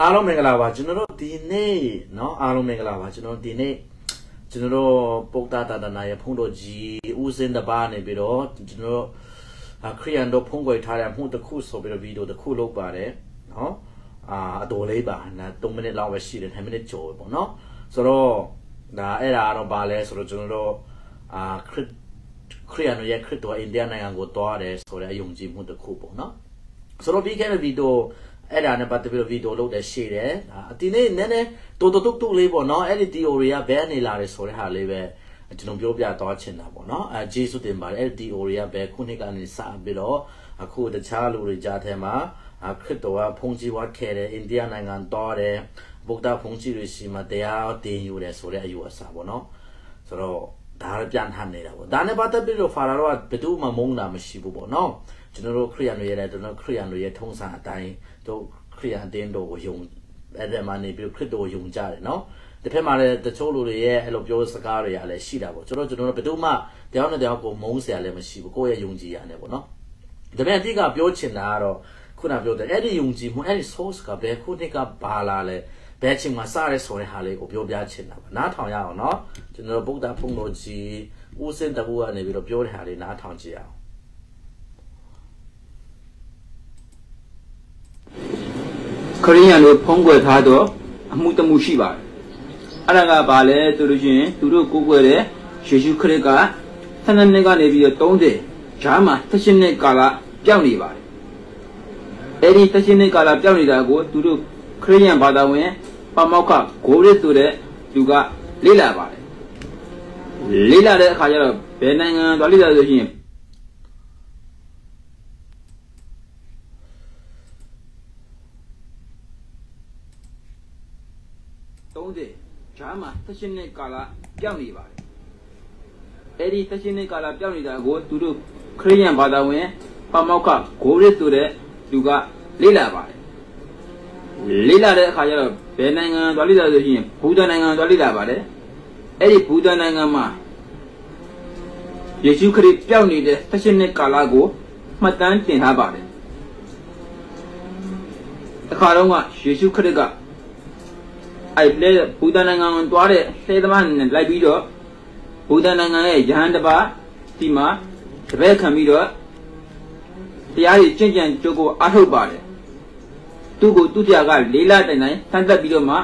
အားလုံးမင်္ဂလာပါကျွန်တော်တို့ဒီနေ့เนาะအားလုံးမင်္ဂလာပါကျွန်တော်ဒီနေ့ကျွန်တော်တို့ပုဂ္ဂတာတနာရဲ့ဖုန်းတော်ကြီးဦးစင်းတပါနေပြီးတော့ကျွန်တော်တို့ခရီးယန်တို့ဖုန်းကွယ်ထားတဲ့မှုတစ်ခုဆိုပြီးတော့ဗီဒီယိုတစ်ခုလုပ်ပါတယ်เนาะအာအတော်လေးပါနာ3မိနစ်လောက်ပဲရှိတယ်10မိနစ်ကျော်ပေါ့เนาะဆိုတော့ဒါအဲ့ဒါတော့ပါလဲဆိုတော့ကျွန်တော်တို့အာခရစ်ခရီးယန်ရဲ့ခရစ်တော်အိန္ဒိယနိုင်ငံကိုတွားတယ်ဆိုတဲ့အယုံကြည်မှုတစ်ခုပေါ့เนาะဆိုတော့ပြီးခဲ့တဲ့ဗီဒီယို အဲ့ဒါနဲ့ပတ်သက်ပြီးတော့ဗီဒီယိုလုပ်တဲ့ရှေ့တယ်အဒီနေ့နည်းနည်းတူတူတုတ်တုတ်လေးပေါ့နော်အဲ့ဒီ theory ကဘယ်နေလာတယ်ဆိုတဲ့ဟာလေးပဲကျွန်တော်ပြောပြသွားချင်တာပေါ့နော်အဲဂျေဆုတင်ပါတယ်အဲ့ဒီ theory ကဘယ်ခုနှစ်ကနေစပြီးတော့အခုတခြားလူတွေကြားထဲမှာခရစ်တော်ကဖုန်ကြီးဝတ်ခဲ့တယ်အိန္ဒိယနိုင်ငံတော်တယ်ဗုဒ္ဓဖုန်ကြီးတွေရှိမှတရားတင်ယူတယ်ဆိုတဲ့အယူအဆပေါ့နော်ဆိုတော့ဒါလည်းပြန်ထမ်းနေတာပေါ့ဒါနဲ့ပတ်သက်ပြီးတော့ဖာရာတော့ဘယ်သူမှမုန်းတာမရှိဘူးပေါ့နော်ကျွန်တော်တို့ခရိယန်တွေရဲ့ကျွန်တော်ခရိယန်တွေရဲ့ထုံးစံအတိုင်း တို့ခရိယန်အတင်းတို့ကိုယုံအဲ့ဒါမှနေပြီးခရစ်တော်ကိုယုံကြတယ်နော်တစ်ဖက်မှာလည်းတချို့လူတွေရဲ့အဲ့လိုပြောစကားတွေကလည်းရှိတာပေါ့ကျွန်တော်ကျွန်တော်တို့ဘယ်သူမှတယောက်နဲ့တယောက်ကိုမုန်းเสียလည်းမရှိဘူးကိုယ့်ရဲ့ယုံကြည်ရတယ်ပေါ့နော်ဒါပေမဲ့အဓိကပြောချင်တာကတော့ခုနပြောတဲ့အဲ့ဒီယုံကြည်မှုအဲ့ဒီ source ကဘယ်ခုနှစ်ကဘာလာလဲဘယ်ချိန်မှာစရဲဆိုတဲ့ဟာလေးကိုပြောပြချင်တာပါနားထောင်ရအောင်နော်ကျွန်တော်ဗုဒ္ဓဖုန်တော်ကြီးဦးစင်တကူကနေပြီးတော့ပြောတဲ့ဟာလေးနားထောင်ကြည့်အောင် ရိယန်တို့ဖုံးကွယ်ထားသောအမှုတမှုရှိပါတယ်အဲ့ဒါကဘာလဲဆိုလို့ရှိရင်သူတို့ကိုးကွယ်တဲ့ယေရှုခရစ်က12နှစ်ကနေပြီးတော့30ဂျားမှာ16နှစ်ကာလပြောင်းနေပါတယ်အဲ့ဒီ16နှစ်ကာလပြောင်းနေတာကိုသူတို့ခရိယန်ဘာသာဝင်ပမောက္ခဂိုရစ်ဆိုတဲ့လူကလေ့လာပါတယ်လေ့လာတဲ့အခါကျတော့ဘယ်နိုင်ငံသွားလေ့လာဆိုရင် 18နှစ်ကာလပြောင်းနေပါတယ်အဲ့ဒီ18နှစ်ကာလပြောင်းနေတာကိုသူတို့ခရိယန်ဘာသာဝင်ပမောက္ခဂိုရစ်ဆိုတဲ့သူကလေ့လာပါတယ်လေ့လာတဲ့အခါကျတော့ဘယ်နိုင်ငံသွားလေ့လာဆိုရင်ဘူတန်နိုင်ငံသွားလေ့လာပါတယ်အဲ့ဒီဘူတန်နိုင်ငံမှာယေရှုခရစ်ပြောင်းနေတဲ့18နှစ်ကာလကိုမှတ်တမ်းတင်ထားပါတယ်အခါတော့ကယေရှုခရစ်က အဲ့လေဘူတန်နိုင်ငံကိုတွားတဲ့လှေသမားနဲ့လိုက်ပြီးတော့ဘူတန်နိုင်ငံရဲ့ယဟန်တပါဒီမှာတပည့်ခံပြီးတော့တရားကြီးကျင့်ကြံကြိုးကိုအားထုတ်ပါတယ်သူ့ကိုသူတရားကလေးလာတိုင်တိုင်ဆန်းသက်ပြီးတော့မှ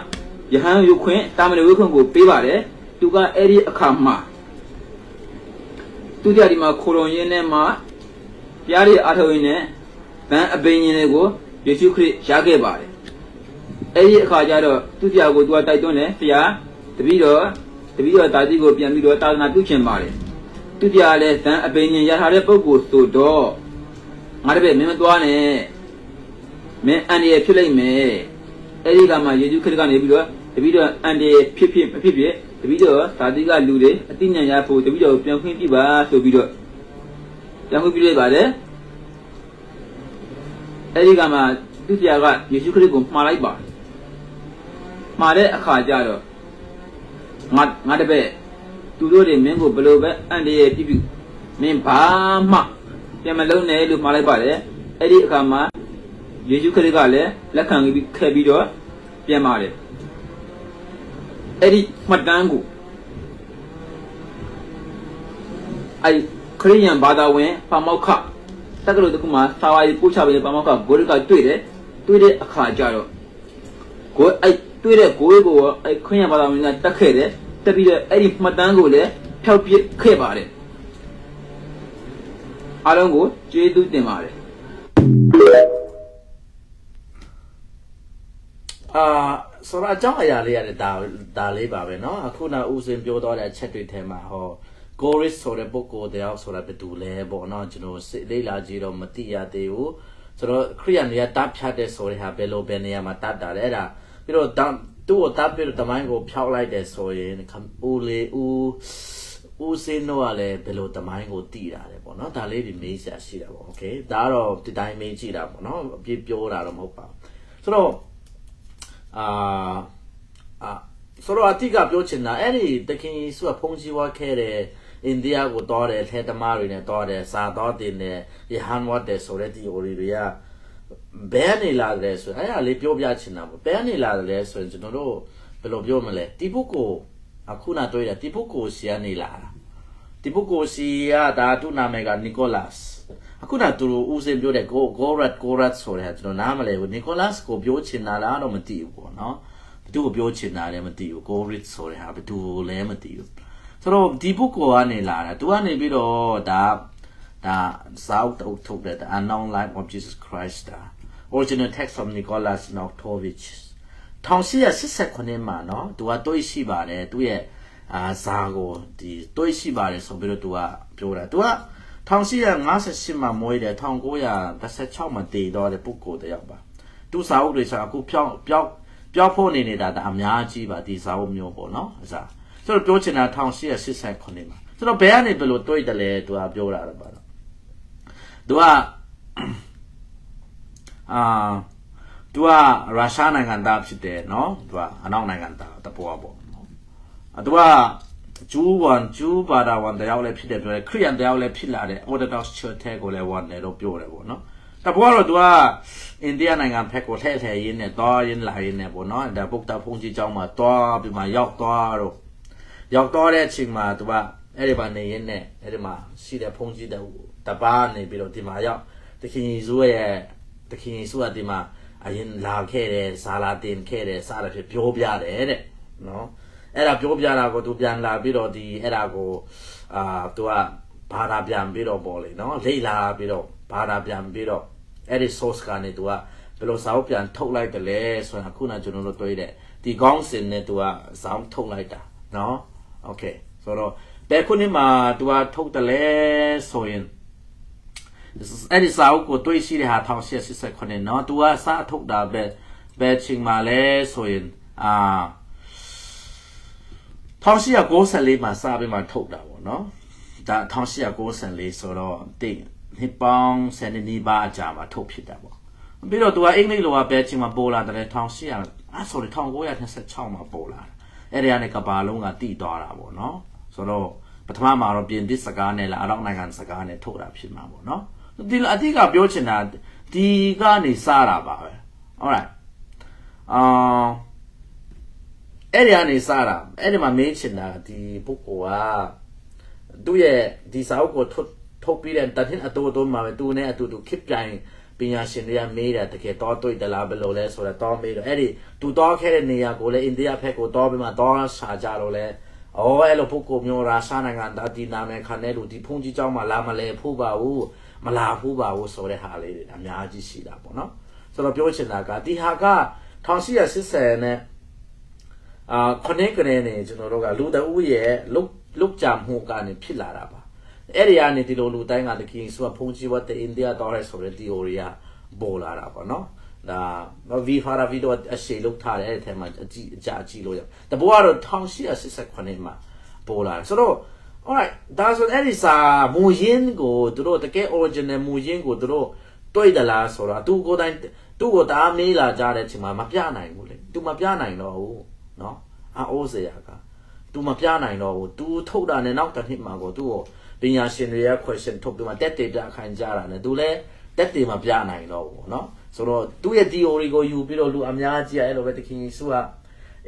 ယဟန်ရုပ်ခွင့်တာမဏေဝိခွင့်ကိုပေးပါတယ်သူကအဲ့ဒီအခါမှာသူတရားဒီမှာခိုလုံရင်းနဲ့မှတရားကြီးအားထုတ်ရင်းနဲ့ဗန်အပိန်ရင်တွေကိုယေရှုခရစ်ရခဲ့ပါတယ် အဲ့ဒီအခါကျတော့သူတရားကိုသူကတိုက်တွန်းတယ်ဖျားတပည့်တော်တပည့်တော်တာတိကိုပြန်ပြီးတော့တာသနာပြုချင်ပါတယ်သူတရားလည်းဗန်အပိန်ရင်ရထားတဲ့ပုဂ္ဂိုလ်ဆိုတော့ငါတပည့်မင်းမသွားနဲ့မင်းအန်ဒီရဖြစ်လိမ့်မယ်အဲ့ဒီကမှယေရှုခရစ်ကနေပြီးတော့တပည့်တော်အန်ဒီရဖြစ်ဖြစ်မဖြစ်ဖြစ်တပည့်တော်သာတိကလူတွေအတိညာရဖို့တပည့်တော်ပြန်ခွင့်ပြပါဆိုပြီးတော့ပြန်ခွင့်ပြလိုက်ပါတယ်အဲ့ဒီကမှသူတရားကယေရှုခရစ်ကိုမှားလိုက်ပါတယ် မှားတဲ့အခါကျတော့ငါငါတပည့်သူတို့တွေမင်းကိုဘယ်လိုပဲအန်ဒီရပြပြမင်းဘာမှပြန်မလုံးနဲ့လို့မှားလိုက်ပါတယ်အဲ့ဒီအခါမှာယေရှုခရစ်ကလည်းလက်ခံပြီးခဲ့ပြီးတော့ပြန်ပါတယ်အဲ့ဒီမှတ်တမ်းကိုအဲ့ခရိယန်ဘာသာဝင်ပါမောက္ခတက္ကသိုလ်တခုမှာစာဝါရီပို့ချပေးတဲ့ပါမောက္ခဂိုရစ်ကတွေ့တယ်တွေ့တဲ့အခါကျတော့ဂိုအဲ့ တွေ့တဲ့ဂိုရစ်ကိုအဲ့ခရိယန်ဘာသာဝင်ကတက်ခဲ့တယ်တက်ပြီးတော့အဲ့ဒီမှတ်တမ်းကိုလည်းဖျောက်ပစ်ခဲ့ပါတယ်အားလုံးကိုကျေးဇူးတင်ပါတယ်အာဆိုတော့အကြောင်းအရာလေးရတယ်ဒါဒါလေးပါပဲเนาะအခုနဦးစင်ပြောတော့တဲ့အချက်တွေထဲမှာဟောကိုရစ်ဆိုတဲ့ပုဂ္ဂိုလ်တယောက်ဆိုတာဘယ်သူလဲပေါ့เนาะကျွန်တော်လေ့လာကြည့်တော့မသိရသေးဘူးဆိုတော့ခရိယန်တွေကတတ်ဖြတ်တဲ့ဆိုတဲ့ဟာဘယ်လိုပဲနေရာမှာတတ်တာလဲအဲ့ဒါ ပြီးတော့သူ့ကိုတတ်ပြီးတော့တမိုင်းကိုဖျောက်လိုက်တယ်ဆိုရင်ဦးလေးဦးဦးစင်းတို့ကလည်းဘယ်လိုတမိုင်းကိုတည်တာလဲပေါ့နော်ဒါလေးဒီမေးစရာရှိတာပေါ့โอเคဒါကတော့ဒီတိုင်းမေးကြည့်တာပေါ့နော်အပြည့်ပြောတာတော့မဟုတ်ပါဘူးဆိုတော့အာအာဆိုတော့အတိကပြောချင်တာအဲ့ဒီတခင်ယေရှုကဖုန်ကြီးဝါခဲ့တဲ့အိန္ဒိယကိုတောတယ်ထဲသမားတွေနဲ့တောတယ်စာတော်တင်တယ်ယဟန်ဝတ်တယ်ဆိုတဲ့ဒီ theory တွေက ဘယ်နေလာတယ်ဆိုအဲ့ဒါလေးပြောပြချင်တာပေါ့ဘယ်နေလာတယ်ဆိုရင်ကျွန်တော်တို့ဘယ်လိုပြောမလဲတီပုကိုအခုနတွေ့တယ်တီပုကိုစီကနေလာတာတီပုကိုစီကဒါသူ့နာမည်ကနီကိုလတ်အခုနသူဦးစင်ပြောတဲ့ကိုဂိုရတ်ဂိုရတ်ဆိုတဲ့ကျွန်တော်နားမလဲဘူးနီကိုလတ်ကိုပြောချင်တာလားတော့မသိဘူးပေါ့နော်ဘသူ့ကိုပြောချင်တာလည်းမသိဘူးဂိုရစ်ဆိုတဲ့ဟာဘသူလည်းမသိဘူးဆိုတော့ဒီပုကိုကနေလာတာသူကနေပြီးတော့ဒါ ဒါစောက်ထုတ်တဲ့ unknown life of Jesus Christ ဒါ original text from Nicholas Noktovich 1889မှာเนาะသူကတွေးရှိပါတယ်သူရဲ့အာဇာကိုဒီတွေးရှိပါတယ်ဆိုပြီးတော့သူကပြောတာသူက1858မှာမွေးတယ်1916မှာတည်တော့တဲ့ပုဂ္ဂိုလ်တယောက်ပါသူစာအုပ်တွေဆိုအခုဖြောင်းပြောက်ပြောက်ဖို့နေနေတာဒါအများကြီးပါဒီစာအုပ်မျိုးပေါ့နော်အစားဆိုတော့ပြောချင်တာ1889မှာဆိုတော့ဘယ်ကနေဘယ်လိုတွေးတယ်လဲသူကပြောတာတော့ပါတော့ သူကအာသူကရုရှားနိုင်ငံသားဖြစ်တယ်နော်သူကအနောက်နိုင်ငံသားတပွားပေါ့နော်သူကဂျူးဝန်ဂျူးဘာသာဝန်တယောက်လည်းဖြစ်တယ်ပြောတယ်ခရစ်ယာန်တယောက်လည်းဖြစ်လာတယ် Orthodox Church ထဲကိုလည်းဝန်တယ်လို့ပြောတယ်ပေါ့နော်တပွားတော့သူကအိန္ဒိယနိုင်ငံဖက်ကိုထဲထဲရင်းနဲ့တွားရင်းလာရင်းနဲ့ပေါ့နော်ဒါပုတ်တာဖုန်ကြီးကျောင်းမှာတွားပြီးမှရောက်သွားတော့ရောက်တော့တဲ့အချိန်မှာသူကအဲ့ဒီမှာနေရင်းနဲ့အဲ့ဒီမှာရှိတဲ့ဖုန်ကြီးတ တပားနေပြီးတော့ဒီမှာရောက်တခင်ယေရှုရဲ့တခင်ယေရှုကဒီမှာအရင်လာခဲ့တယ်ဇာလာတင်ခဲ့တယ်စသဖြင့်ပြောပြတယ်တဲ့နော်အဲ့ဒါပြောပြတာကိုသူပြန်လာပြီးတော့ဒီအဲ့ဒါကိုအာသူကဘာသာပြန်ပြီးတော့ပေါ့လေနော်လေ့လာပြီးတော့ဘာသာပြန်ပြီးတော့အဲ့ဒီ source ကနေသူကဘယ်လိုစာအုပ်ပြန်ထုတ်လိုက်တယ်လဲဆိုရင်ခုနကျွန်တော်တို့တွေ့တဲ့ဒီကောင်းစင်နဲ့သူကစာအုပ်ထုတ်လိုက်တာနော် okay ဆိုတော့ဘယ်ခုနှစ်မှာသူကထုတ်တယ်လဲဆိုရင် အဲ့ဒီစာအုပ်ကိုတွေးရှိတဲ့ဟာ1889เนาะ तू ကစထုတ်တာပဲဘယ်ချိန်မှာလဲဆိုရင်အာ1894မှာစပြီးမှထုတ်တာပေါ့เนาะဒါ1894ဆိုတော့တိနှစ်ပေါင်း7နှစ်ပါအကြာမှာထုတ်ဖြစ်တာပေါ့ပြီးတော့ तू ကအင်္ဂလိပ်လိုကဘယ်ချိန်မှာပေါ်လာတယ်1800အာ sorry 1926မှာပေါ်လာတယ်အဲ့ဒီကနေကဘာလုံးကတိသွားတာပေါ့เนาะဆိုတော့ပထမမှာတော့ပြင်သစ်စကားနဲ့လာအနောက်နိုင်ငံစကားနဲ့ထုတ်တာဖြစ်မှာပေါ့เนาะ ဒီအတိကပြောချင်တာဒီကနေစတာပါပဲ alright အာအဲ့ဒီကနေစတာအဲ့ဒီမှာမေးချင်တာဒီပုဂ္ဂိုလ်ကသူ့ရဲ့ဒီစာအုပ်ကိုထုတ်ထုတ်ပြီးတဲ့တထင်အတူတူမှာပဲသူနဲ့အတူတူခစ်ပြိုင်ပညာရှင်တွေကမေးတယ်တကယ်တော့တွေ့တယ်လားဘယ်လိုလဲဆိုတော့တော့မေးတော့အဲ့ဒီသူတော့ခဲ့တဲ့နေရာကိုလည်းအိန္ဒိယဘက်ကိုတော့ပြီးမှတော့ရှာကြတော့လဲအော်အဲ့လိုပုဂ္ဂိုလ်မျိုးရာရှာနိုင်ငံတတိနာမည်ခံတဲ့လူဒီဖုန်ကြီးเจ้าမှာလာမလဲဖို့ပါဘူး မလာဘူးပါဘူးဆိုတဲ့ဟာလေးတွေအများကြီးရှိတာပေါ့နော်ဆိုတော့ပြောချင်တာကဒီဟာက1880နဲ့အာခொနေကနေနေကျွန်တော်တို့ကလူတအူးရဲ့လုတ်လုတ်ကြမှုကနေဖြစ်လာတာပါအဲ့ဒီကနေဒီလိုလူတိုင်းကတကင်းဆိုဖုန်ကြီးဝတ်တဲ့အိန္ဒိယတော်ရဲဆိုတဲ့ theory ကပေါ်လာတာပေါ့နော်ဒါဗီဖာရာဗီတော့အရှိလုတ်ထားတဲ့အဲ့ထဲမှာအကြည့်အကြအကြည့်လို့ရတဘောကတော့1889မှာပေါ်လာတယ်ဆိုတော့ alright ဒါဆိုအဲ့ဒီစာမူရင်းကိုသူတို့တကယ် original မူရင်းကိုသူတို့တွေ့သလားဆိုတော့သူကိုယ်တိုင်သူ့ကိုတားမေးလာကြတဲ့အချိန်မှာမပြနိုင်ဘူးလေသူမပြနိုင်တော့ဘူးเนาะအာအိုးစရာကသူမပြနိုင်တော့ဘူးသူထုတ်တာနဲ့နောက်တစ်နှစ်မှာကိုသူ့ကိုပညာရှင်တွေရဲ့ question ထုတ်ပြီးမှတက်တေပြခိုင်းကြတာနဲ့သူလည်းတက်တေမပြနိုင်တော့ဘူးเนาะဆိုတော့သူ့ရဲ့ theory ကိုယူပြီးတော့လူအများကြီးအဲ့လိုပဲတခင်စုက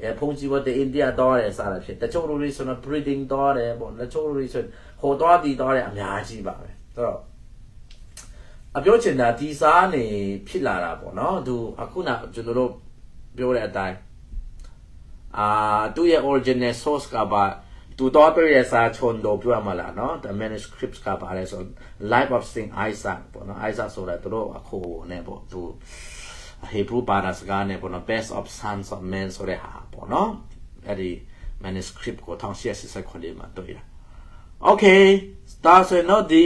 အဲဖုန်ကြီးဝတ်တဲ့အိန္ဒိယတော့တယ်စားတာဖြစ်တချို့လူတွေဆိုတော့ breeding တော့တယ်ပေါ့တချို့လူတွေဆိုဟိုတော့ဒီတော့တယ်အများကြီးပါပဲဆိုတော့အပြောချင်တာဒီစားနေဖြစ်လာတာပေါ့နော်သူအခုနကျွန်တော်တို့ပြောတဲ့အတိုင်းအာသူရဲ့ original source ကပါသူတော့ပြရဲ့စာချွန်တော့ပြောမှာလားနော် the manuscripts ကပါလဲဆို life of saint isaac ပေါ့နော် isaac ဆိုတာသူတို့အခုနဲ့ပေါ့သူ Hebrew ဘာသာစကားနဲ့ပေါ့နော် best of sons of men ဆိုတဲ့ဟာ ပေါ့နော်အဲ့ဒီ manuscript ကို1889မှာတွေ့ရ Okay ဒါဆိုတော့ဒီ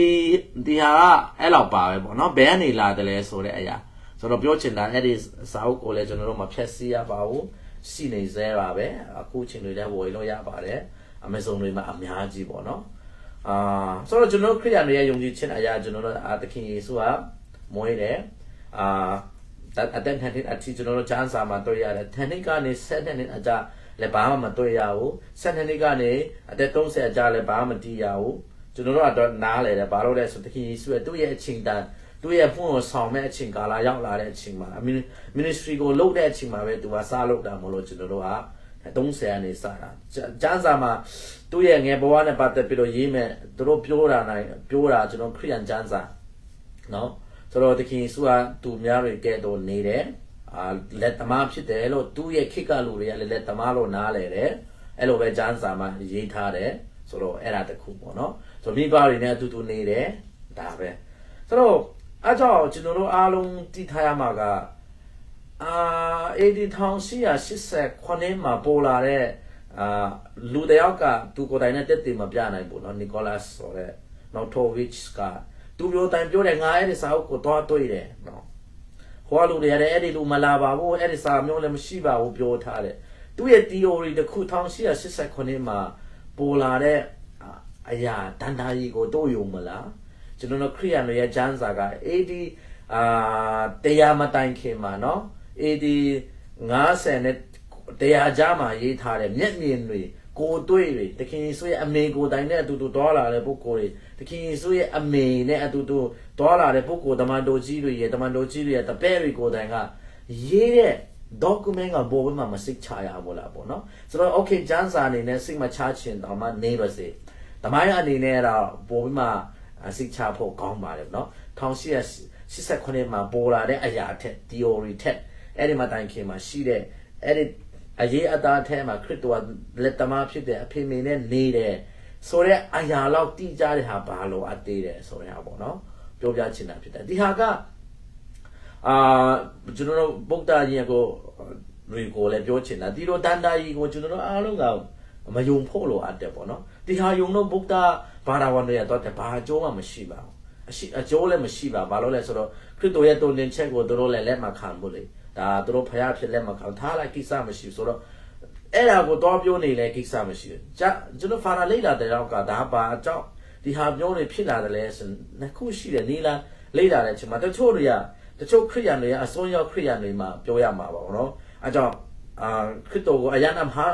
ဒီဟာအဲ့လောက်ပါပဲပေါ့နော်ဘယ်ကနေလာတယ်လဲဆိုတဲ့အရာဆိုတော့ပြောချင်တာအဲ့ဒီစာအုပ်ကိုလည်းကျွန်တော်တို့မဖြတ်စီရပါဘူးရှိနေသေးပါပဲအခုချိန်တွေလည်းဝယ်လို့ရပါတယ် Amazon တွေမှာအများကြီးပေါ့နော်အာဆိုတော့ကျွန်တော်ခရိယာန်တွေရဲ့ယုံကြည်ခြင်းအရာကျွန်တော်တို့အာသခင်ယေရှုကမွေးတယ်အာ အတန်ထန်တဲ့အထီကျွန်တော်တို့ချမ်းစာမှာတွေ့ရတယ်ထန်နှစ်ကနေ7နှစ်အကြာလည်းဘာမှမတွေ့ရဘူး7နှစ်ကနေအသက်30အကြာလည်းဘာမှမတည်ရဘူးကျွန်တော်တို့ကတော့နားလေတယ်ဘာလို့လဲဆိုတခင်ယေရှုရဲ့သူ့ရဲ့အချိန်တန်သူ့ရဲ့ဖွင့်ကိုဆောင်မဲ့အချိန်ကာလရောက်လာတဲ့အချိန်မှာ ministry ကိုလုပ်တဲ့အချိန်မှာပဲသူကစားလုပ်တာမလို့ကျွန်တော်တို့က30အနေစတာကျမ်းစာမှာသူ့ရဲ့ငယ်ဘဝနဲ့ပတ်သက်ပြီးတော့ရေးမဲ့သူတို့ပြောတာနိုင်ပြောတာကျွန်တော်ခရိယန်ကျမ်းစာနော် ဆိုတော့တခင်ယေရှုကသူများတွေကဲတော့နေတယ်အာလက်သမားဖြစ်တယ်လို့သူ့ရဲ့ခိကလူတွေကလည်းလက်သမားလို့နားလဲတယ်အဲ့လိုပဲကျမ်းစာမှာရေးထားတယ်ဆိုတော့အဲ့ဒါတခုပေါ့နော်ဆိုတော့မိဘတွေနဲ့အတူတူနေတယ်ဒါပဲဆိုတော့အဲ့ကြောင့်ကျွန်တော်တို့အားလုံးတည်ထားရမှာကအာ80,880ခုနှစ်မှာပေါ်လာတဲ့အာလူတယောက်ကသူကိုယ်တိုင်နဲ့တက်တည်မပြနိုင်ဘူးเนาะနီကိုလတ်ဆိုတဲ့နော်တိုဗစ်က သူပြောတိုင်းပြောတယ်ငါအဲ့ဒီစာအုပ်ကိုသွားတွေ့တယ်နော်ဟိုကလူတွေကလည်းအဲ့ဒီလူမလာပါဘူးအဲ့ဒီစာမျိုးလည်းမရှိပါဘူးပြောထားတယ်သူ့ရဲ့ theory တစ်ခု1889မှာပေါ်လာတဲ့အရာတန်တားကြီးကိုတို့ယုံမလားကျွန်တော်တို့ခရိယန်တွေရဲ့ကျမ်းစာက AD အာတရားမတိုင်ခင်မှာနော် AD 90နဲ့တရားကြားမှာရေးထားတဲ့မျက်မြင်တွေကိုတွေ့တွေတခင်ဆိုရဲ့အမေကိုတိုင်တဲ့အတူတူတော်လာတဲ့ပုဂ္ဂိုလ်တွေ ခင်ယေရှုရဲ့အမေနဲ့အတူတူတွာလာတဲ့ပုဂ္ဂိုလ်တမန်တော်ကြီးတွေရဲ့တမန်တော်ကြီးတွေရဲ့တပည့်တွေကိုတိုင်ကရေးတဲ့ document ကဘောဘမှာမစိတ်ချရဘူးလားပေါ့နော်ဆိုတော့ okay ကျမ်းစာအနေနဲ့စိတ်မချချင်တော့မှနေပါစေတမိုင်းအနေနဲ့တော့ဘောဘမှာစိတ်ချဖို့ကောင်းပါတယ်နော်1889မှာပေါ်လာတဲ့အရာထက် theory ထက်အဲ့ဒီမှာတိုင်ခင်မှာရှိတဲ့အဲ့ဒီအရေးအသားထဲမှာခရစ်တော်လက်သမားဖြစ်တဲ့အဖေမေနဲ့နေတယ် ဆိုတဲ့အရာလောက်တိကျတဲ့ဟာဘာလို့အသေးတယ်ဆိုတဲ့ဟာပေါ့နော်ပြောပြချင်တာဖြစ်တယ်ဒီဟာကအာကျွန်တော်တို့ဗုဒ္ဓကြီးကိုတွေကိုလည်းပြောချင်တာဒီလိုတန်တာကြီးကိုကျွန်တော်တို့အားလုံးကမယုံဖို့လိုအပ်တယ်ပေါ့နော်ဒီဟာယုံတော့ဗုဒ္ဓဘာသာဝင်တွေကတော့ဘာအကျိုးမှမရှိပါဘူးအရှိအကျိုးလည်းမရှိပါဘာလို့လဲဆိုတော့ခရစ်တော်ရဲ့တုန်တင်ချက်ကိုတို့လည်းလက်မခံဘူးလေဒါသူတို့ဖျားဖြစ်လက်မခံထားလိုက်ကိစ္စမရှိဘူးဆိုတော့ အဲ့ဒါကိုတော့ပြောနေလဲကိစ္စမရှိဘူး။ကျွန်တော်ဖာရာလိလာတဲ့တော့ကဒါပါအကြောင်းဒီဟာပြောနေဖြစ်လာတယ်လဲဆိုနှစ်ခုရှိတယ်နီလာလိလာတဲ့ချိန်မှာတချို့တွေကတချို့ခရိယန်တွေကအစွန်းရောက်ခရိယန်တွေမှာပြောရမှာပါဘောနော်။အဲကြောင့်အာခရစ်တော်ကိုအယံအမဟာ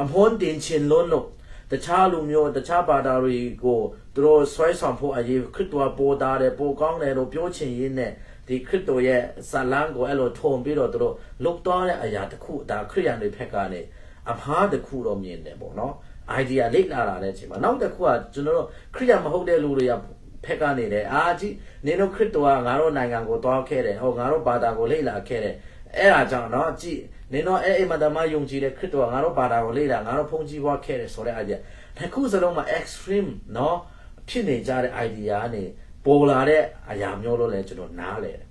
အမွန်တင်ချင်လို့လို့တခြားလူမျိုးတခြားဘာသာတွေကိုသူတို့ဆွဲဆောင်ဖို့အရေးခရစ်တော်ပေါ်တာတယ်ပေါ်ကောင်းတယ်လို့ပြောချင်ရင်းနဲ့ဒီခရစ်တော်ရဲ့ဇာလံကိုအဲ့လိုထုံပြီးတော့သူတို့လုတ်သွားတဲ့အရာတစ်ခုဒါခရိယန်တွေဖက်ကနေ အမှားတစ်ခုတော့မြင်တယ်ပေါ့နော် idea လိတ်လာတာတဲ့အချိန်မှာနောက်တစ်ခုကကျွန်တော်တို့ခရိယန်မဟုတ်တဲ့လူတွေကဖက်ကနေတယ်အာကြည့်နင်တို့ခရစ်တော်ကငါတို့နိုင်ငံကိုတွားခဲ့တယ်ဟောငါတို့ဘာသာကိုလိတ်လာခဲ့တယ်အဲ့ဒါကြောင့်နော်ကြည့်နင်တို့အဲ့အိမ်မှာတမယုံကြည်တဲ့ခရစ်တော်ကငါတို့ဘာသာကိုလိတ်လာငါတို့ဖုန်ကြီးဘွားခဲ့တယ်ဆိုတဲ့ idea တစ်ခုစလုံးမှာ extreme နော်ဖြစ်နေကြတဲ့ idea ကနေပေါ်လာတဲ့အရာမျိုးလို့လည်းကျွန်တော်နားလဲတယ်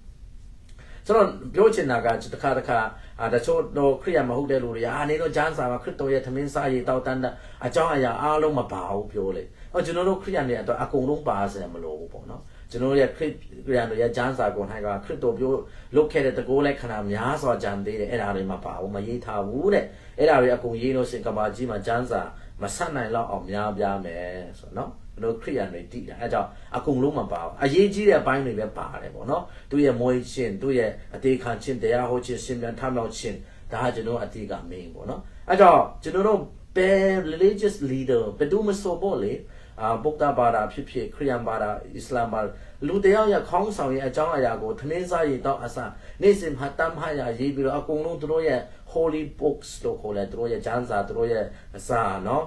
ဆိုတော့ပြောချင်တာကတစ်ခါတစ်ခါအာတချို့တော့ခရိယာမဟုတ်တဲ့လူတွေအာနေတော့ဂျန်စာမှာခရစ်တော်ရဲ့သမင်းစားရည်တောက်တန်းအကြောင်းအရာအားလုံးမပါဘူးပြောလေဟောကျွန်တော်တို့ခရိယာတွေအတွက်အကုန်လုံးပါစရာမလိုဘူးပေါ့နော်ကျွန်တော်ရဲ့ခရစ်ယာန်တွေရဲ့ဂျန်စာကိုနိုင်ကခရစ်တော်ပြောလုတ်ခဲ့တဲ့တကိုးလက်ခဏများစွာကြံသေးတယ်အဲ့ဒါတွေမပါဘူးမရေးထားဘူးတဲ့အဲ့ဒါတွေအကုန်ရေးလို့စင်ကဘာကြီးမှာဂျန်စာမဆက်နိုင်တော့အောင်များပြားမယ်ဆိုတော့နော် တို့ခရိယန်တွေတည်တာအဲကြောင့်အကုန်လုံးမပါဘူးအရေးကြီးတဲ့အပိုင်းတွေပဲပါတယ်ပေါ့နော်သူရဲ့မွေးခြင်းသူရဲ့အသေးခံခြင်းတရားဟောခြင်းရှင်ပြန်ထမြောက်ခြင်းဒါကကျွန်တော်အတိက main ပေါ့နော်အဲကြောင့်ကျွန်တော်တို့ ပဲ religious leader ဘယ်သူမဆိုပေါ့လေအာဗုဒ္ဓဘာသာဖြစ်ဖြစ်ခရစ်ယာန်ဘာသာအစ္စလာမ်ဘာသာလူတယောက်ရဲ့ခေါင်းဆောင်ရဲ့အကြောင်းအရာကိုသမင်းစားရည်တော့အစနေ့စဉ်မှတ်တမ်းမှရရေးပြီးတော့အကုန်လုံးသူတို့ရဲ့ holy books လို့ခေါ်လဲသူတို့ရဲ့ကျမ်းစာသူတို့ရဲ့အစာနော်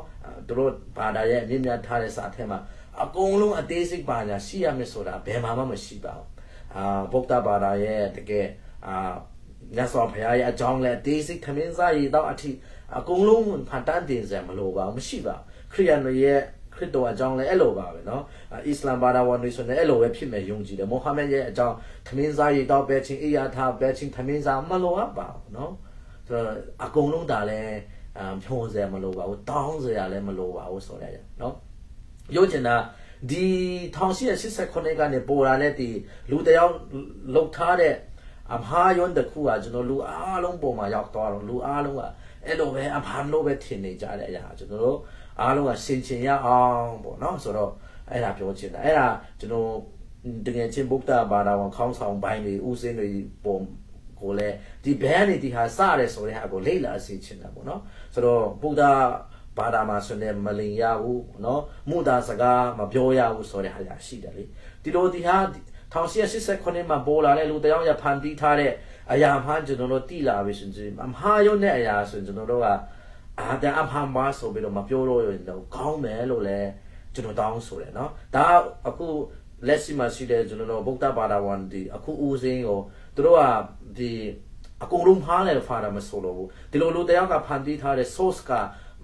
သူတို့ဘာသာရဲ့အမြင့်မြတ်ထားတဲ့စာထဲမှာအကုန်လုံးအသေးစိတ်ပါညာရှိရမယ်ဆိုတာဘယ်မှာမှမရှိပါဘူးအာဗုဒ္ဓဘာသာရဲ့တကယ်အာမြတ်စွာဘုရားရဲ့အကြောင်းလဲအသေးစိတ်ခမင်းစားရည်တော့အထိ အကုန်လုံးဖန်တန်းတင်စရာမလိုပါဘူးမရှိပါခရိယန်တွေရဲ့ခရစ်တော်အကြောင်းလည်းအဲ့လိုပါပဲเนาะအစ္စလာမ်ဘာသာဝင်တွေဆိုရင်အဲ့လိုပဲဖြစ်မယ်ယုံကြည်တယ်မိုဟာမက်ရဲ့အကြောင်းသမင်းစားရည်တော့ပဲချင်းအေးရထားပဲချင်းသမင်းစားမလိုအပ်ပါဘူးเนาะဆိုတော့အကုန်လုံးဒါလည်းအဖြုံးစရာမလိုပါဘူးတောင်းစရာလည်းမလိုပါဘူးဆိုရရเนาะပြောချင်တာဒီ1889ကနေပေါ်လာတဲ့ဒီလူတယောက်လောက်ထားတဲ့အမဟာယွန်းတခုကကျွန်တော်လူအားလုံးပုံမှာရောက်သွားတော့လူအားလုံးက အဲ့လိုပဲအဖန်လို့ပဲထင်နေကြတဲ့အရာကျွန်တော်တို့အားလုံးကစင်ချင်ရအောင်ပေါ့နော်ဆိုတော့အဲ့ဒါပြောချင်တာအဲ့ဒါကျွန်တော်တကယ်ချင်းဗုဒ္ဓဘာသာဝင်ခေါင်းဆောင်ပိုင်းတွေဥစဉ်တွေပုံကိုလည်းဒီဘန်းနေဒီဟာစတယ်ဆိုတဲ့ဟာကိုလေ့လာစေချင်တာပေါ့နော်ဆိုတော့ဗုဒ္ဓဘာသာမှာဆိုရင်မလင်ရဘူးเนาะမူတာစကားမပြောရဘူးဆိုတဲ့ဟာရှိတယ်လေဒီလိုဒီဟာတ 1889မှာပေါ်လာတဲ့လူတယောက်ရဖန်တီးထားတဲ့ အရာဖန်ကျွန်တော်တို့တိလာပြီဆိုရင်မဟာရုံနဲ့အရာဆိုရင်ကျွန်တော်တို့ကအာတန်အဖန်မဆိုပြီးတော့မပြောတော့ရင်တော့ကောင်းတယ်လို့လည်းကျွန်တော်တောင်းဆိုတယ်နော်ဒါအခုလက်ရှိမှာရှိတဲ့ကျွန်တော်တို့ဗုဒ္ဓဘာသာဝန်ဒီအခုဦးစင်းကိုသူတို့ကဒီအကုန်လုံးဖားတယ်ဖားတာမဆိုလို့ဘူးဒီလိုလိုတယောက်ကဖန်တီးထားတဲ့ source က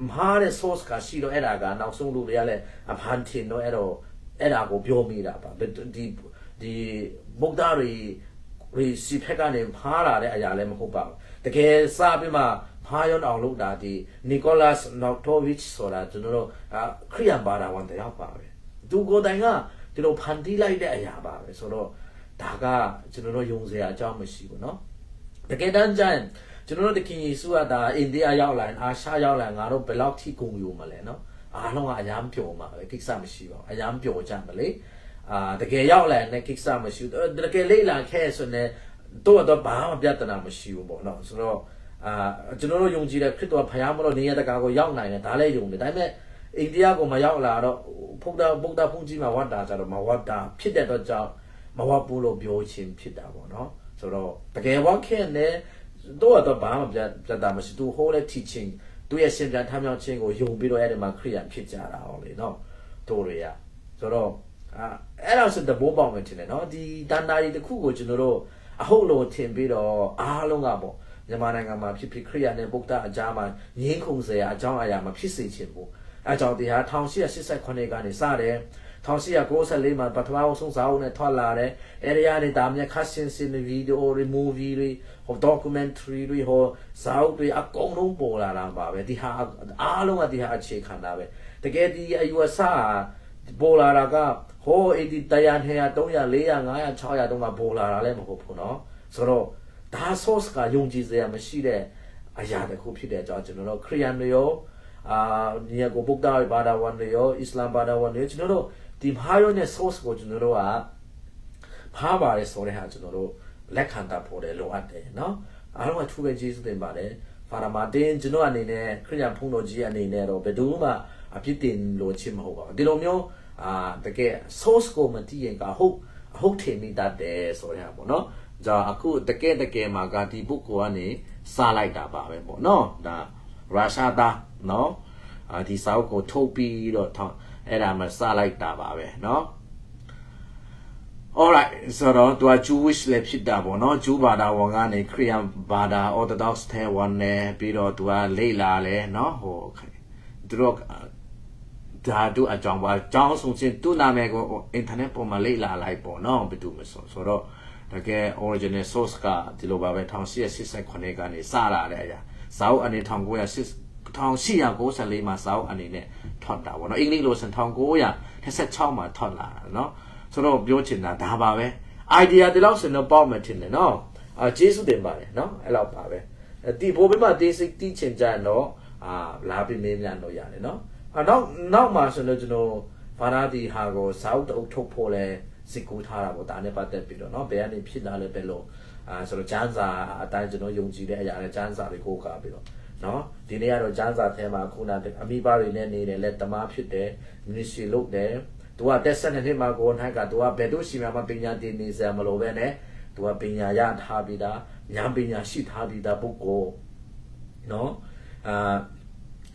မဟာတဲ့ source ကရှိတော့အဲ့ဒါကနောက်ဆုံးလူတွေကလည်းအဖန်ထင်တော့အဲ့တော့အဲ့ဒါကိုပြောမိတာပါဒီဒီဗုဒ္ဓတွေ ရီစီဖက်ကနေဖားလာတဲ့အရာလည်းမဟုတ်ပါဘူးတကယ်စပြီးမှဖားရောအောင်လုပ်တာဒီနီကိုလတ်နော့တိုဗစ်ဆိုတာကျွန်တော်တို့ခရီးယန်ဘာသာဝင်တယောက်ပါပဲသူကိုယ်တိုင်ကဒီလိုဖန်တီးလိုက်တဲ့အရာပါပဲဆိုတော့ဒါကကျွန်တော်တို့ယုံစရာအကြောင်းမရှိဘူးเนาะတကယ်တမ်းကျရင်ကျွန်တော်တို့တခင်ယေရှုကဒါအိန္ဒိယရောက်လာရင်အာရှရောက်လာငါတို့ဘယ်လောက်ထိကုန်ယူမလဲเนาะအားလုံးကအယမ်းပျော်မှာပဲကိစ္စမရှိပါဘူးအယမ်းပျော်ကြမလဲ အာတကယ်ရောက်လာတဲ့ကိစ္စမရှိဘူးတကယ်လေးလာခဲ့ဆိုရင်တော့တော့ဘာမှပြဿနာမရှိဘူးပေါ့နော်ဆိုတော့အာကျွန်တော်တို့ယုံကြည်တဲ့ခရစ်တော်ဖခင်မလို့နေရတကာကိုရောက်နိုင်တယ်ဒါလည်းယုံတယ်ဒါပေမဲ့အိန္ဒိယကိုမရောက်လာတော့ဖုဒ္ဓဗုဒ္ဓဖုန်ကြီးမှာဝတ်တာကြတော့မဝတ်တာဖြစ်တဲ့တော့ကြောင့်မဝတ်ဘူးလို့ပြောချင်းဖြစ်တာပေါ့နော်ဆိုတော့တကယ်ဝတ်ခဲ့တဲ့တော့တော့ဘာမှပြပြတာမရှိသူဟိုးတဲ့ teaching သူရဲ့ရှင်ပြန်ထမ်းမြောက်ခြင်းကိုယုံပြီးတော့အဲ့ဒီမှာခရိယာဖြစ်ကြတာဟောလေနော်တို့တွေကဆိုတော့ အာအဲ့ဒါဆိုတဘောပေါက်မယ်ထင်တယ်နော်ဒီတန်တာရီတစ်ခုကိုကျွန်တော်တို့အဟုတ်လို့ထင်ပြီးတော့အားလုံးကပေါ့မြန်မာနိုင်ငံမှာဖြစ်ဖြစ်ခရိယာနဲ့ဗုဒ္ဓအကြားမှာငင်းခုန်စရာအကြောင်းအရာမဖြစ်စေချင်ဘူးအဲကြောင့်တရား1888ကနေစတယ်1894မှာပထမဆုံးစာအုပ်နဲ့ထွက်လာတယ်။အဲဒီကနေဒါမြက်ခတ်ရှင်စင်ဗီဒီယိုတွေ movie တွေဟို documentary တွေဟိုစာအုပ်တွေအကုန်လုံးပေါ်လာတာပါပဲ။ဒီဟာအားလုံးကဒီဟာအခြေခံတာပဲ။တကယ်ဒီအယူအဆပေါ်လာတာက ဟို80 100 200 300 400 500 600တုန်းကပေါ်လာတာလည်းမဟုတ်ဘူးเนาะ။ဆိုတော့ဒါ source ကယုံကြည်စရာမရှိတဲ့အရာတစ်ခုဖြစ်တဲ့အကြောင်းကျွန်တော်တို့ခရိယန်တွေရောအာညီကိုဗုဒ္ဓဘာသာဝင်တွေရောအစ္စလာမ်ဘာသာဝင်တွေကျွန်တော်တို့ဒီဘာရောနဲ့ source ကိုကျွန်တော်တို့ကဖားပါတယ်ဆိုတဲ့ဟာကျွန်တော်တို့လက်ခံတာပေါ်တယ်လိုအပ်တယ်เนาะအားလုံးကထူပဲကျေးဇူးတင်ပါတယ်ဖာရမာတင်ကျွန်တော်အနေနဲ့ခရိယန်ဖုန်းတော်ကြီးအနေနဲ့တော့ဘယ်သူမှအပြစ်တင်လို့ချင်မဟုတ်ပါဘူးဒီလိုမျိုး အာတကယ် source ကိုမသိရင်ကဟုတ်ဟုတ်ထင်မိတတ်တယ်ဆိုရပါတော့ကြာအခုတကယ်တကယ်မှာကဒီ book ကိုကနေစလိုက်တာပါပဲပေါ့နော်ဒါရုရှားသားနော်အာဒီစာအုပ်ကိုထုတ်ပြီးတော့ထောင်းအဲ့ဒါမှစလိုက်တာပါပဲနော် alright ဆိုတော့သူက Jewish လည်းဖြစ်တာပေါ့နော် Jew ဘာသာဝင်ကနေ Christian ဘာသာ Orthodox ထဲဝင်နေပြီးတော့သူကလိလာလဲနော်ဟိုသူတို့ ဒါတို့အကြောင်းပါအကြောင်းဆုံးချင်းသူ့နာမည်ကို internet ပေါ်မှာလိတ်လာလိုက်ပေါ့နော်ဘယ်သူမဆိုဆိုတော့တကယ် original source ကဒီလိုပါပဲ1889ကနေစလာတဲ့အရာဇာတ်အနေ1980 1894မှာစာအုပ်အနေနဲ့ထွက်တာပေါ့နော်အင်္ဂလိပ်လိုဆို1926မှာထွက်လာတာနော်ဆိုတော့ပြောချင်တာဒါပါပဲ idea ဒီလောက်စင်တော့ပေါ့မှထင်တယ်နော်အာကျေးဇူးတင်ပါတယ်နော်အဲ့လောက်ပါပဲတီဘိုးဘက်မှာတေးစိတ်တီးချင်ကြတော့အာလာပြီးမေးမြန်းလို့ရတယ်နော်အာ နောက်နောက်မှာဆိုတော့ကျွန်တော်ဘာသာဒီဟာကိုစာအုပ်တအုပ်ထုတ်ဖို့လဲစစ်ကူထားတာပေါ့ဒါနဲ့ပတ်သက်ပြီးတော့เนาะဘယ်ကနေဖြစ်လာလဲဘယ်လိုအာဆိုတော့ကျန်းစာအတိုင်းကျွန်တော်ယုံကြည်တဲ့အရာနဲ့ကျန်းစာတွေကိုကားပြီးတော့နော်ဒီနေ့ကတော့ကျန်းစာထဲမှာခုနအမိဘတွေနဲ့နေတယ်လက်တမားဖြစ်တယ် ministry လုပ်တယ်သူကတက်ဆက်နေတဲ့မှာကိုနိုင်ကသူကဘယ်တော့ရှိမှမပညာတင်နေစရာမလိုပဲနဲ့သူကပညာရထားပြီးသားဉာဏ်ပညာရှိထားပြီးသားပုဂ္ဂိုလ်နော်အာ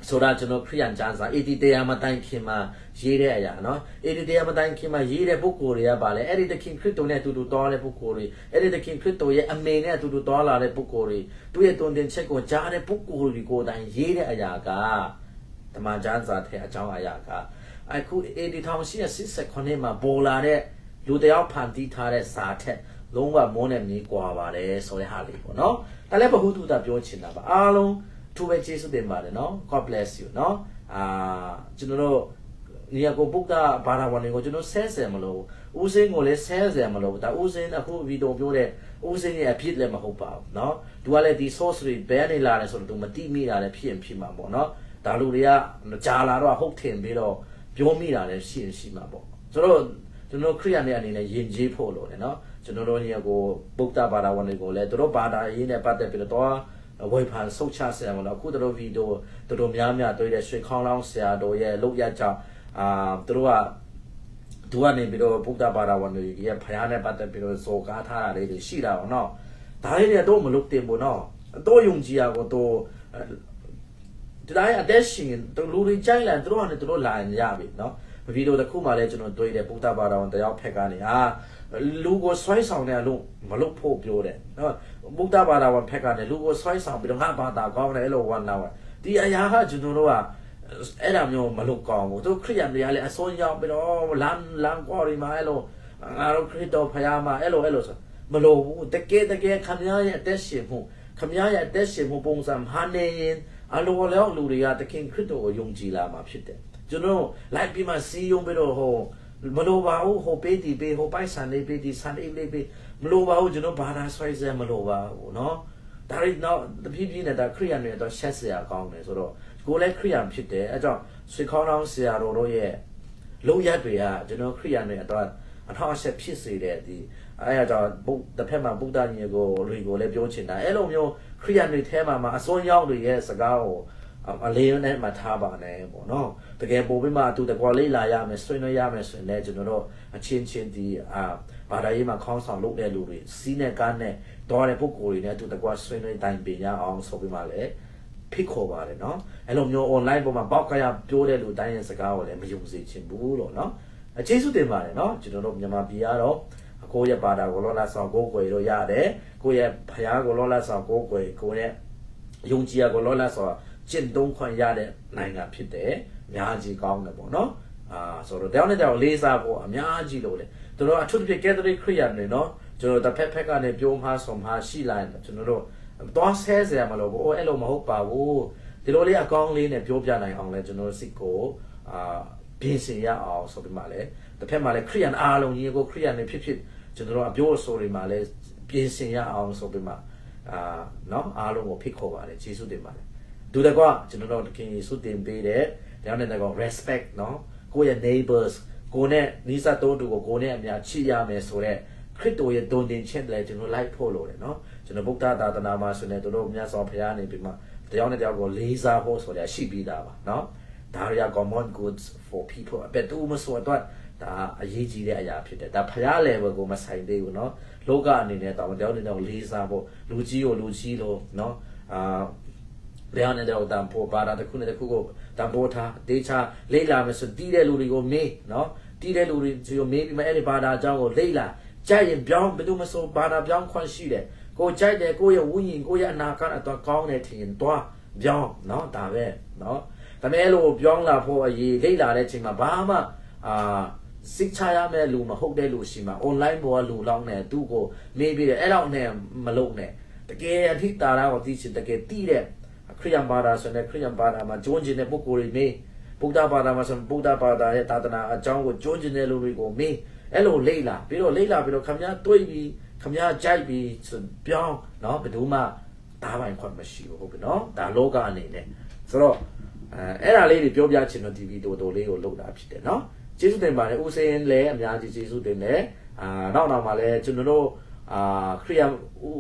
ဆိုတာကျွန်တော်ခရိယန်ကျမ်းစာအေဒီတရားမတိုင်ခင်မှာရေးတဲ့အရာနော်အေဒီတရားမတိုင်ခင်မှာရေးတဲ့ပုဂ္ဂိုလ်တွေကပါလေအဲ့ဒီတခင်ခရစ်တော်နဲ့အတူတူတော်တဲ့ပုဂ္ဂိုလ်တွေအဲ့ဒီတခင်ခရစ်တော်ရဲ့အမေနဲ့အတူတူတော်လာတဲ့ပုဂ္ဂိုလ်တွေသူ့ရဲ့တုံတင်ချက်ကိုကြားတဲ့ပုဂ္ဂိုလ်တွေကိုတိုင်ရေးတဲ့အရာကဓမ္မကျမ်းစာထဲအကြောင်းအရာကအခုအေဒီ1869မှာပေါ်လာတဲ့လူတယောက်ဖန်တီးထားတဲ့စာထက်လုံးဝမုန်းနဲ့မြေကွာပါတယ်ဆိုတဲ့ဟာလေးပေါ့နော်ဒါလည်းဘ ഹു တုတာပြောချင်တာပါအားလုံး သူပဲကျေးဇူးတင်ပါတယ်နော် God bless you နော်အာကျွန်တော်တို့နေရာကိုပုဂ္ဂဘာသာဝင်တွေကိုကျွန်တော်ဆဲဆဲမလို့ဦးစင်းကိုလည်းဆဲဆဲမလို့ဒါဦးစင်းအခုဗီဒီယိုပြောတဲ့ဦးစင်းရဲ့အဖြစ်လည်းမဟုတ်ပါဘူးเนาะသူကလည်းဒီ source တွေဘယ်နေလာလဲဆိုတော့သူမတိမိတာလည်းဖြစ်ရင်ဖြစ်မှာပေါ့เนาะဒါလူတွေကကြာလာတော့ဟုတ်ထင်ပြီးတော့ပြောမိတာလည်းရှိရင်ရှိမှာပေါ့ဆိုတော့ကျွန်တော်ခရိယန်တွေအနေနဲ့ယဉ်ကျေးဖို့လို့လေเนาะကျွန်တော်တို့ညီကိုပုဂ္ဂဘာသာဝင်တွေကိုလည်းတို့ဘာသာရေးနဲ့ပတ်သက်ပြီးတော့ ဝေဖန်ဆုတ်ချဆရာမလို့အခုတို့ဗီဒီယိုတို့များများတွေ့တဲ့ရွှေခေါင်းလောင်းဆရာတို့ရဲ့လောက်ရကြောင့်အာတို့ကသူကနေပြီးတော့ဗုဒ္ဓဘာသာဝင်တွေရဲ့ဖရားနဲ့ပတ်သက်ပြီးတော့စော်ကားထားတာလေးတွေရှိတာပေါ့နော်ဒါလေးတွေတော့မလုပ်တင်ဘူးနော်တော့ယုံကြည်ရကိုတော့ဒီတိုင်းအသက်ရှင်တို့လူတွေကြိုက်လာတို့ကနေတို့လာရပြီနော်ဗီဒီယိုတစ်ခုမှလည်းကျွန်တော်တွေ့တယ်ဗုဒ္ဓဘာသာဝင်တယောက်ဖက်ကနေဟာ လူကိုဆွဲဆောင်တဲ့အလုံးမလုပ်ဖို့ပြောတယ်နော်ဗုဒ္ဓဘာသာဝင်ဖက်ကနေလူကိုဆွဲဆောင်ပြီးတော့ငါဘာသာကောင်းတယ်လို့ဝန်လာဒီအရာကကျွန်တော်တို့ကအဲ့ဒါမျိုးမလုပ်ကောင်းဘူးသူခရိယန်တွေကလည်းအစွန်းရောက်ပြီးတော့လမ်းလမ်းကွာရီမှာအဲ့လိုငါတို့ခရစ်တော်ဖယားမှာအဲ့လိုအဲ့လိုဆိုမလို့ဘူးတကယ်တကယ်ခမည်းရဲ့အသက်ရှင်မှုခမည်းရဲ့အသက်ရှင်မှုပုံစံဟာနေရင်အလိုလောလူတွေကတခင်ခရစ်တော်ကိုယုံကြည်လာမှာဖြစ်တယ်ကျွန်တော်လိုက်ပြီးမှစီယုံပြီးတော့ဟို မလိုပါဘူးဟိုပေးတီပေးဟိုပိုက်ဆန်လေးပေးတီဆန်လေးလေးပေးမလိုပါဘူးကျွန်တော်ဘာသာဆွဲစဲမလိုပါဘူးเนาะဒါရိတော့တဖြည်းဖြည်းနဲ့ဒါခရိယန်တွေတော့ရှက်စရာကောင်းတယ်ဆိုတော့ကိုလည်းခရိယန်ဖြစ်တယ်အဲကြောင့်ဆွေခေါင်းတော်ဆရာတော်တို့ရဲ့လုံရက်တွေကကျွန်တော်ခရိယန်တွေအတွက်အထောက်အဆက်ဖြစ်စေတဲ့ဒီအဲအကြောင်းဘုတစ်ဖက်မှာဗုဒ္ဓညေကိုတွေကိုလည်းပြောချင်တာအဲ့လိုမျိုးခရိယန်တွေထဲမှာမှာအစွန်းရောက်တွေရဲ့စကားကို အလေးနဲ့မှထားပါနဲ့ပေါ့နော်တကယ်ပို့ပြီးမှအတူတကွာလေးလာရမယ်ဆွေးနွေးရမယ်ဆိုရင်လည်းကျွန်တော်တို့အချင်းချင်းဒီအာဘာသာရေးမှာခေါင်းဆောင်လုပ်တဲ့လူတွေစီးနဲ့ကားနဲ့တော်တဲ့ပုဂ္ဂိုလ်တွေနဲ့အတူတကွာဆွေးနွေးတိုင်ပင်ရအောင်ဆိုပြီးမှလည်းဖိတ်ခေါ်ပါတယ်နော်အဲ့လိုမျိုး online ပေါ်မှာပေါက်ကရပြောတဲ့လူတိုင်းရဲ့စကားကိုလည်းမယုံစေချင်ဘူးလို့နော်အကျေးဇူးတင်ပါတယ်နော်ကျွန်တော်တို့မြန်မာပြည်ကတော့ကိုယ့်ရဲ့ဘာသာကိုလောလာဆောင်ကိုယ်ကိုယ်တို့ရတယ်ကိုယ့်ရဲ့ဖရားကိုလောလာဆောင်ကိုယ်ကိုယ်ကိုယ့်ရဲ့ယုံကြည်ရကိုလောလာဆောင် ကျင့်သုံးခွင့်ရတဲ့နိုင်ငံဖြစ်တယ်။အများကြီးကောင်းတယ်ပေါ့နော်။အာဆိုတော့တယောက်နဲ့တယောက်လေးစားဖို့အများကြီးလို့လေ။တို့အထူးသဖြင့် Catholic Christian တွေနော်ကျွန်တော်တစ်ဖက်ဖက်ကနေပြောမှာဆုံမှာရှိလာရင်ကျွန်တော်တို့သွားဆဲစရာမလိုဘူး။အိုးအဲ့လိုမဟုတ်ပါဘူး။ဒီလိုလေးအကောင်းလေးနဲ့ပြောပြနိုင်အောင်လဲကျွန်တော်စိတ်ကိုအာပြင်ဆင်ရအောင်ဆိုပြီးမှလည်းတစ်ဖက်မှာလည်းခရိယန်အားလုံးကြီးကိုခရိယန်တွေဖြစ်ဖြစ်ကျွန်တော်အပြောအဆိုတွေမှာလည်းပြင်ဆင်ရအောင်ဆိုပြီးမှအာနော်အားလုံးကိုဖိတ်ခေါ်ပါတယ်ယေရှုတင်ပါတယ် ဒုတကွကျွန်တော်တို့ခင်ယေရှုတင်ပေးတဲ့တရားနဲ့တကွ respect เนาะကိုယ့်ရဲ့ neighbors ကိုနဲ့နီးစပ်တိုးတူကိုကိုနဲ့အများချစ်ရမယ်ဆိုတော့ခရစ်တော်ရဲ့ဒုန်တင်ချက်လည်းကျွန်တော်လိုက်ဖို့လို့တယ်เนาะကျွန်တော်ဗုဒ္ဓသာသနာမှာဆိုနေတို့မြတ်စွာဘုရားနေပြီးမှတရားနဲ့တရားကိုလေးစားဖို့ဆိုရရှိပြီးသားပါเนาะဒါရီယာ common goods for people အပက်တူမဆိုတော့ဒါအရေးကြီးတဲ့အရာဖြစ်တယ်ဒါဖရား level ကိုမဆိုင်သေးဘူးเนาะလောကအနေနဲ့တောင်တရားနဲ့တော့လေးစားဖို့လူကြီးကိုလူကြီးလို့เนาะအာ လျောင်းနေတော့တန်ဖို့ဘာသာတစ်ခုနဲ့တစ်ခုကိုတန်ဖို့ထားဒေချာလိမ့်လာမယ်ဆိုတီးတဲ့လူတွေကိုမေးနော်တီးတဲ့လူတွေကိုမေးပြီးမှအဲ့ဒီဘာသာအကြောင်းကိုလိမ့်လာကြိုက်ရင်ပြောင်းဘယ်သူမှဆိုဘာသာပြောင်းခွင့်ရှိတယ်ကိုကြိုက်တယ်ကိုရဲ့ဝိညာဉ်ကိုရဲ့အနာဂတ်အတွက်ကောင်းတယ်ထင်ရင်သွားပြောင်းနော်ဒါပဲနော်ဒါမဲ့လို့ပြောင်းလာဖို့အရေးလိမ့်လာတဲ့အချိန်မှာဘာမှအာစစ်ချရမဲ့လူမဟုတ်တဲ့လူရှိမှာ online ပေါ်ကလူလောင်းနေသူ့ကိုမေးပြီးတယ်အဲ့လောက်နဲ့မလုပ်နဲ့တကယ်အထိတာရကိုသိချင်တကယ်တိတဲ့ ခရိယံဘာသာဆိုရင်ခရိယံဘာသာမှာကျွန်းကျင်တဲ့ပုဂ္ဂိုလ်တွေမင်းဗုဒ္ဓဘာသာမှာဆိုရင်ဗုဒ္ဓဘာသာရဲ့သာသနာအကြောင်းကိုကျွန်းကျင်တဲ့လူတွေကိုမင်းအဲ့လိုလိမ့်လာပြီးတော့လိမ့်လာပြီးတော့ခမည်းတွေးပြီးခမည်းကြိုက်ပြီးပြောင်းနော်ဘယ်သူမှတားပိုင်ခွင့်မရှိဘူးဟုတ်ပြီနော်ဒါလောကအနေနဲ့ဆိုတော့အဲအဲ့ဒါလေးတွေပြောပြချင်တော့ TV တော်တော်လေးကိုလုပ်တာဖြစ်တယ်နော်ကျေးဇူးတင်ပါတယ်ဦးစင်းလည်းအများကြီးကျေးဇူးတင်တယ်အာနောက်နောက်မှာလည်းကျွန်တော်တို့ အာခရိယ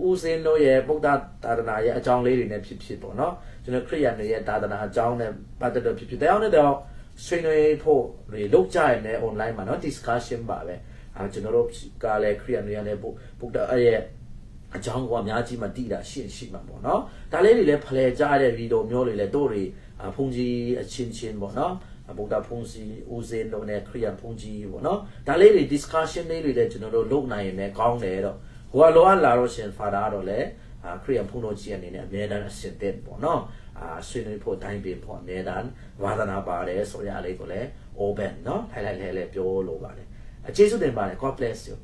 ဦးစင်းတို့ရဲ့ဗုဒ္ဓသာသနာရဲ့အကြောင်းလေးတွေနဲ့ဖြစ်ဖြစ်ပေါ့နော်ကျွန်တော်ခရိယတွေရဲ့သာသနာအကြောင်းနဲ့ပတ်သက်တော့ဖြစ်ဖြစ်တယောက်နဲ့တယောက်ဆွေးနွေးဖို့တွေလုပ်ကြရင်လည်း online မှာနော် discussion ပါပဲအာကျွန်တော်တို့ကလည်းခရိယတွေရဲ့ဗုဒ္ဓရဲ့အကြောင်းကအများကြီးမှတည်တာရှင်းရှိမှာပေါ့နော်ဒါလေးတွေလည်းဖလှယ်ကြတဲ့ဗီဒီယိုမျိုးတွေလည်းတို့တွေဖုန်ကြီးအချင်းချင်းပေါ့နော်ဗုဒ္ဓဖုန်စီဦးစင်းတို့နဲ့ခရိယဖုန်ကြီးပေါ့နော်ဒါလေးတွေ discussion လေးတွေလည်းကျွန်တော်တို့လုပ်နိုင်ရင်လည်းကောင်းတယ်တော့ ကိုကလောအပ်လာတော့ရှင်ဖာဒါကတော့လည်းခရိယံဖုန်တော်ကြီးအနေနဲ့အမြဲတမ်းအစစ်သက်ပေါ့နော်အာဆွေးနွေးဖို့တိုင်းပင်ဖို့အမြဲတမ်းဝါသနာပါတယ်ဆိုရလေးကိုလည်း open နော်ထိုင်လိုက်လဲလဲပြောလို့ပါတယ်အခြေစုတင်ပါတယ် complex ရော